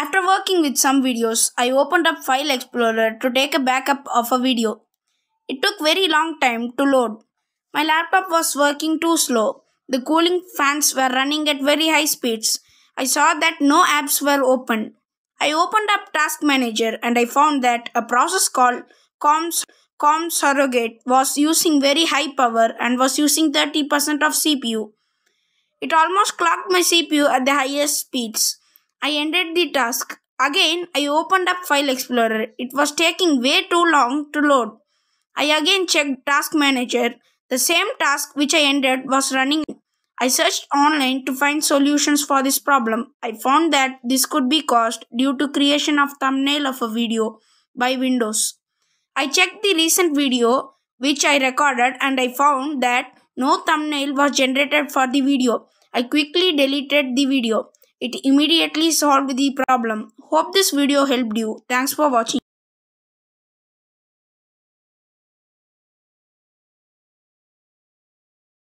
After working with some videos, I opened up File Explorer to take a backup of a video. It took very long time to load. My laptop was working too slow. The cooling fans were running at very high speeds. I saw that no apps were open. I opened up Task Manager and I found that a process called COMS, COM surrogate was using very high power and was using 30% of CPU. It almost clocked my CPU at the highest speeds. I ended the task. Again, I opened up File Explorer. It was taking way too long to load. I again checked Task Manager. The same task which I ended was running. I searched online to find solutions for this problem. I found that this could be caused due to creation of thumbnail of a video by Windows. I checked the recent video which I recorded and I found that no thumbnail was generated for the video. I quickly deleted the video. It immediately solved the problem. Hope this video helped you. Thanks for watching.